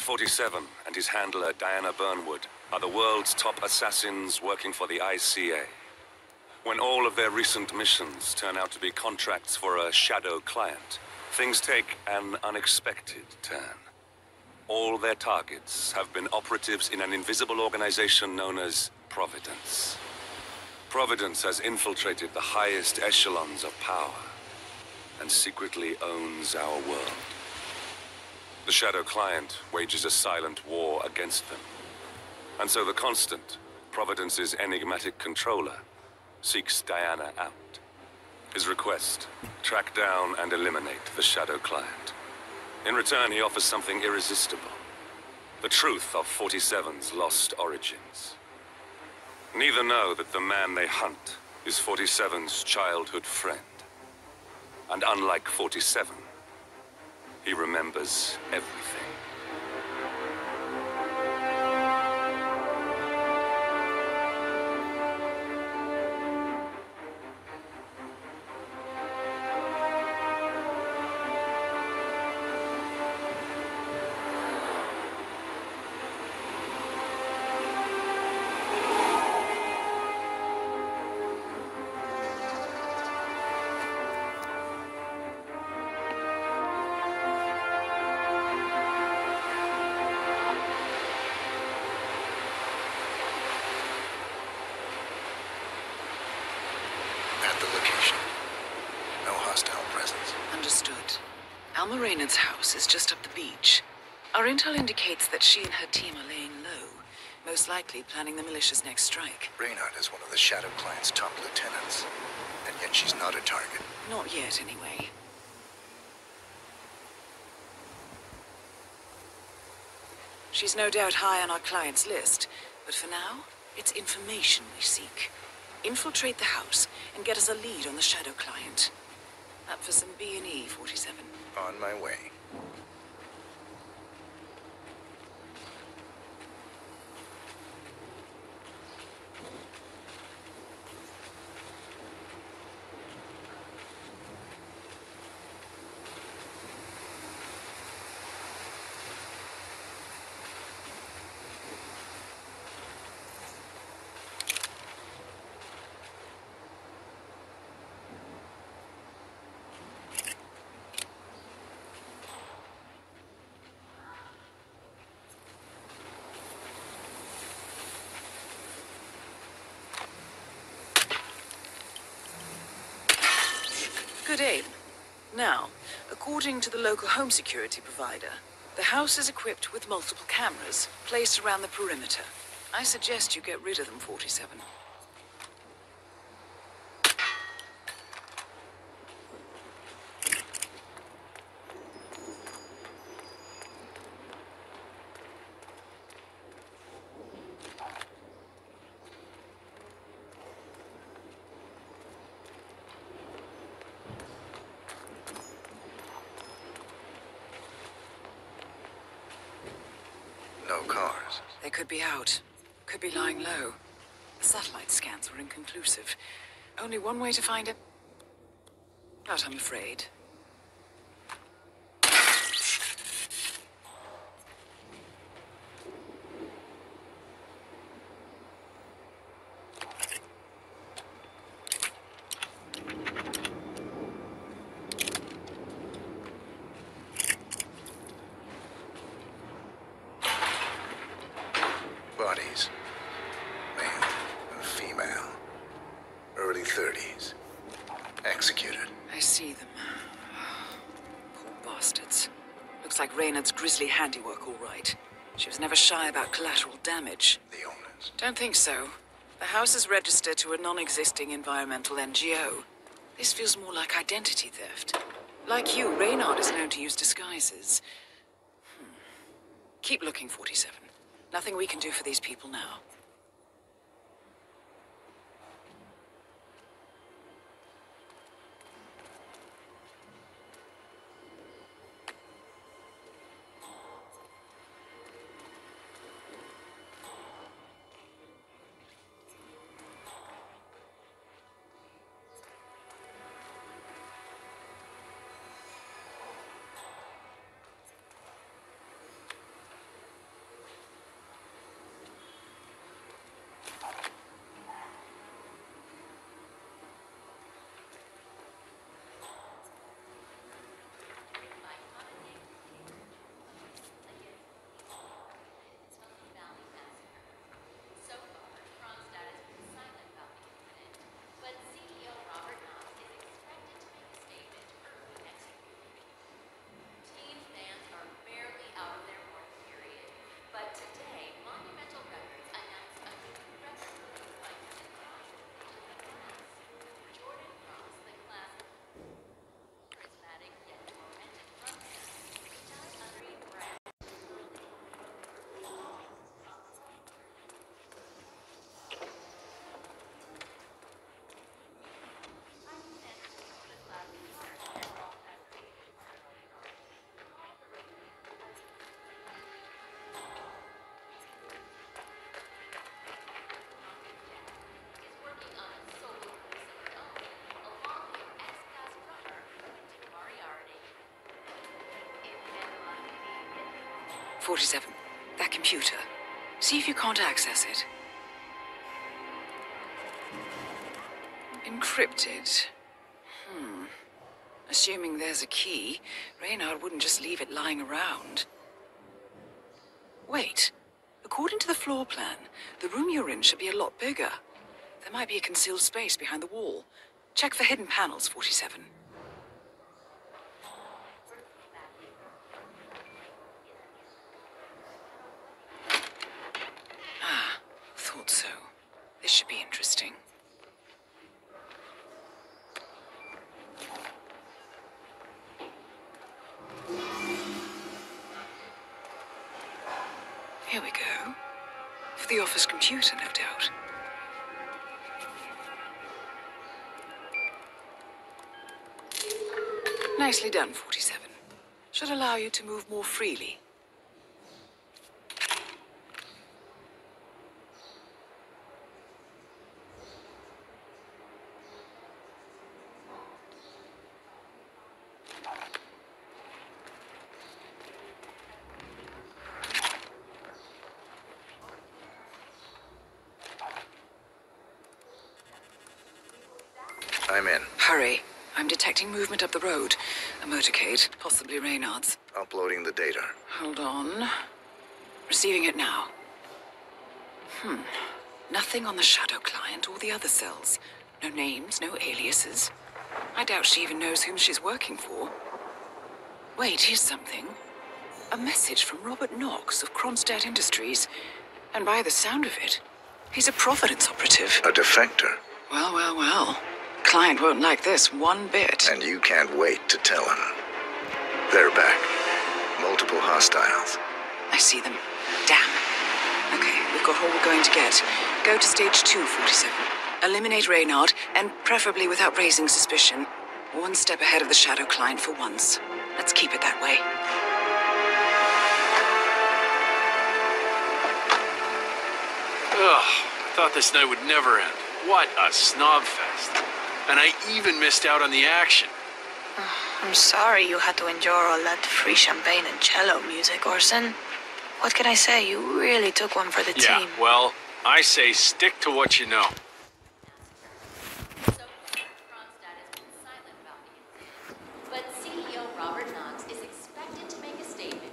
47 and his handler, Diana Burnwood, are the world's top assassins working for the ICA. When all of their recent missions turn out to be contracts for a shadow client, things take an unexpected turn. All their targets have been operatives in an invisible organization known as Providence. Providence has infiltrated the highest echelons of power and secretly owns our world. The Shadow Client wages a silent war against them. And so the Constant, Providence's enigmatic controller, seeks Diana out. His request, track down and eliminate the Shadow Client. In return, he offers something irresistible. The truth of 47's lost origins. Neither know that the man they hunt is 47's childhood friend. And unlike 47, he remembers everything. Alma Reynard's house is just up the beach. Our intel indicates that she and her team are laying low, most likely planning the militia's next strike. Reynard is one of the Shadow Client's top lieutenants. And yet she's not a target. Not yet, anyway. She's no doubt high on our client's list, but for now, it's information we seek. Infiltrate the house and get us a lead on the Shadow Client. Up for some B&E, 47. On my way. Good aim. Now, according to the local home security provider, the house is equipped with multiple cameras placed around the perimeter. I suggest you get rid of them, 47. Cars. They could be out. Could be lying low. The satellite scans were inconclusive. Only one way to find it. But I'm afraid. Looks like Reynard's grisly handiwork, all right. She was never shy about collateral damage. The owners. Don't think so. The house is registered to a non-existing environmental NGO. This feels more like identity theft. Like you, Reynard is known to use disguises. Hmm. Keep looking, 47. Nothing we can do for these people now. 47. That computer. See if you can't access it. Encrypted. Hmm. Assuming there's a key, Reynard wouldn't just leave it lying around. Wait. According to the floor plan, the room you're in should be a lot bigger. There might be a concealed space behind the wall. Check for hidden panels, 47. Ah, thought so. This should be interesting. Here we go. For the office computer, no doubt. Nicely done, 47. Should allow you to move more freely. I'm in. Hurry. I'm detecting movement up the road. A motorcade, possibly Reynard's. Uploading the data. Hold on. Receiving it now. Hmm. Nothing on the Shadow client or the other cells. No names, no aliases. I doubt she even knows whom she's working for. Wait, here's something. A message from Robert Knox of Kronstadt Industries. And by the sound of it, he's a Providence operative. A defector. Well, well, well. Client won't like this one bit. And you can't wait to tell him. They're back. Multiple hostiles. I see them. Damn. Okay, we've got all we're going to get. Go to stage 247. Eliminate Reynard, and preferably without raising suspicion. One step ahead of the Shadow Client for once. Let's keep it that way. Ugh, I thought this night would never end. What a snob fest. And I even missed out on the action. I'm sorry you had to endure all that free champagne and cello music, Orson. What can I say? You really took one for the Yeah, team. well, I say stick to what you know. So Kronstadt has been silent about the incident, but CEO Robert Knox is expected to make a statement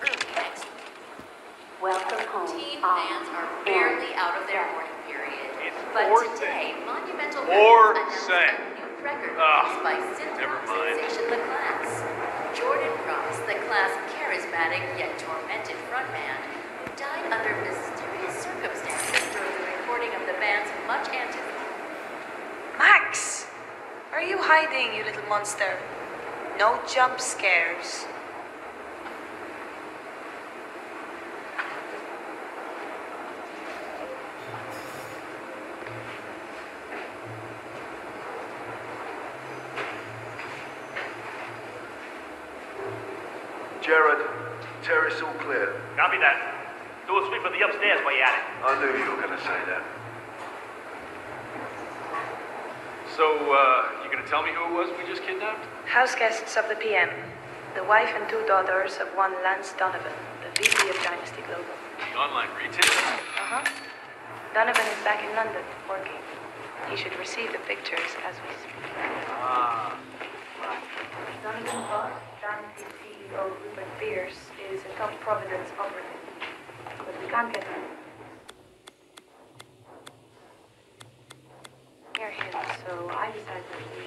early next week. Welcome home. Team Ah, fans are and barely out of their mourning period, but Or today Monumental Or Records announced say. a new record Ah, released by synth never rock mind. sensation The Class. Jordan Cross, the Class' charismatic yet tormented frontman, who died under mysterious circumstances during the recording of the band's much anticipated Max! Are you hiding, you little monster? No jump scares. Jared, terrace all clear. Copy that. Do a sweep of the upstairs while you're at it. I knew you were gonna say that. So, uh, you gonna tell me who it was we just kidnapped? House guests of the PM. The wife and two daughters of one Lance Donovan, the VP of Dynasty Global. The online retailer? Uh-huh. Donovan is back in London, working. He should receive the pictures as we speak. Ah, Donovan's boss, Dynasty CEO Rupert Pierce, is a top Providence operative. But we can't get him. Near him, so I decided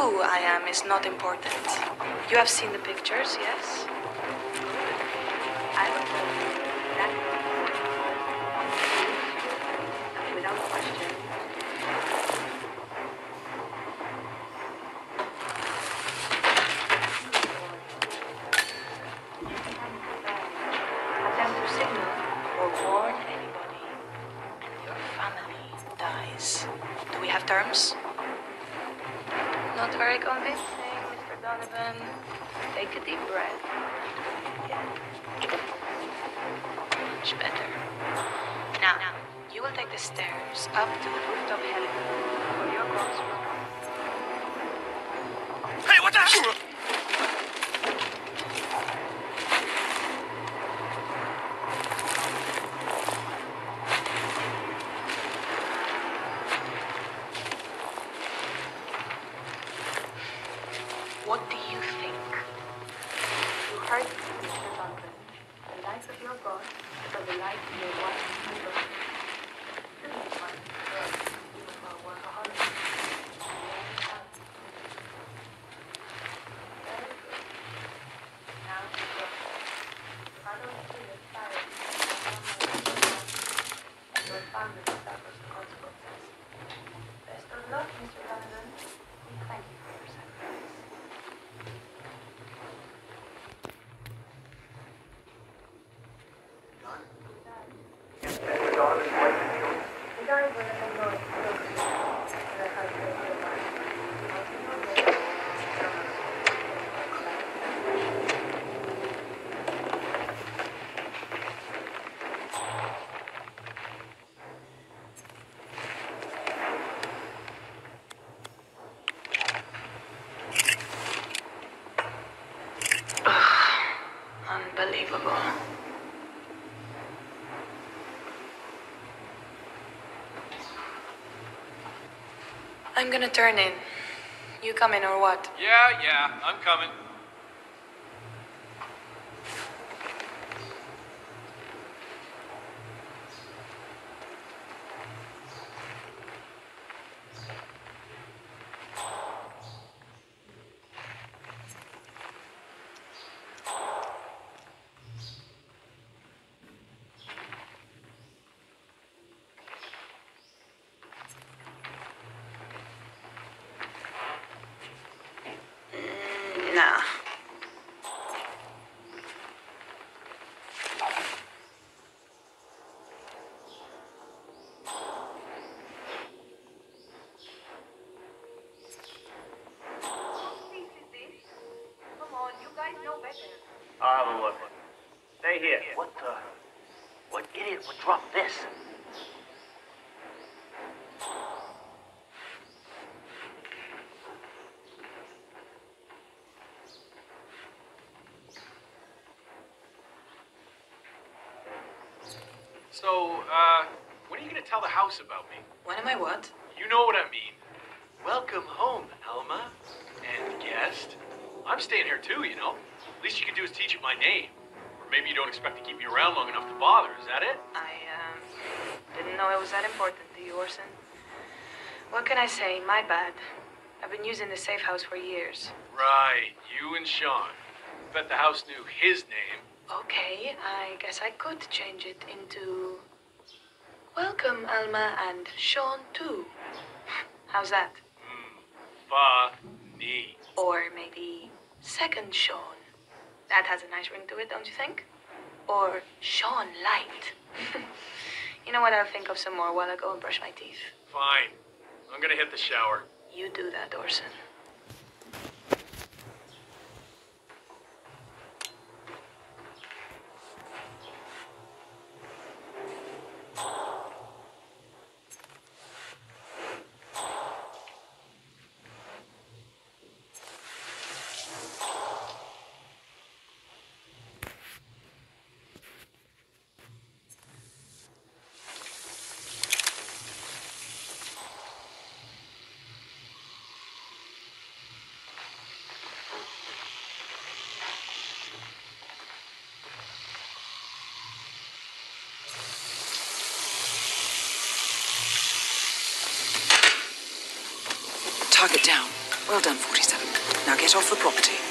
Who I am is not important. You have seen the pictures, yes? I will exactly. Without question. Take the stairs up to the rooftop heli where your. Hey, what the hell? What do you think? You heard me, Mr. Donovan. The life of your God for the life of your wife and daughter. This one, you are a workaholic. Very good. Now you go. Follow through your fire. Your family suffers the consequences. Best of luck, Mr. Donovan. We thank you for your sacrifice. Unbelievable. I'm gonna turn in. You coming or what? Yeah, yeah, I'm coming. Nah. Come on, you guys know better. I'll have a look. Stay here. What, uh, what idiot would drop this? So, uh, when are you gonna tell the house about me? When am I what? You know what I mean. Welcome home, Alma. And guest. I'm staying here too, you know. Least you can do is teach it my name. Or maybe you don't expect to keep me around long enough to bother, is that it? I, um, didn't know it was that important to you, Orson. What can I say? My bad. I've been using the safe house for years. Right, you and Sean. Bet the house knew his name. Okay, I guess I could change it into. Welcome, Alma and Sean, too. How's that? Hmm, Funny. Or maybe Second Sean. That has a nice ring to it, don't you think? Or Sean Light. you know what? I'll think of some more while I go and brush my teeth. Fine. I'm gonna hit the shower. You do that, Orson. Down. Well done, 47. Now get off the property.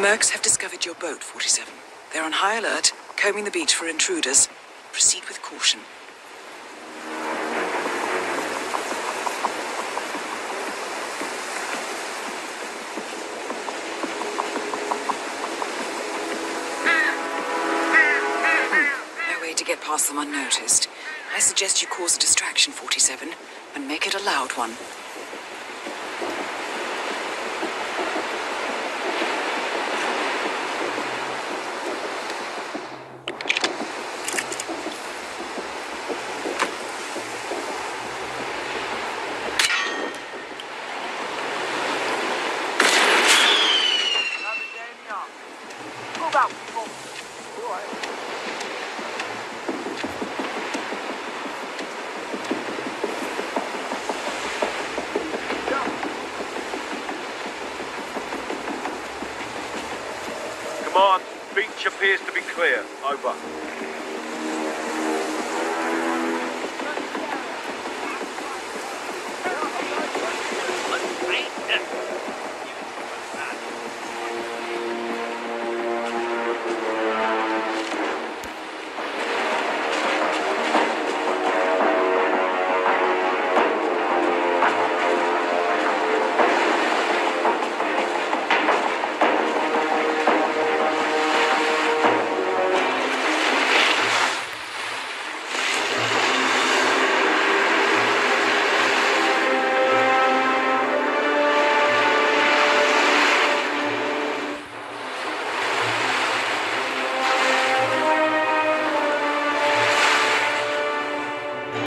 Mercs have discovered your boat, 47. They're on high alert, combing the beach for intruders. Proceed with caution. No way to get past them unnoticed. I suggest you cause a distraction, 47, and make it a loud one. Move out, people. Come on. Beach appears to be clear. Over.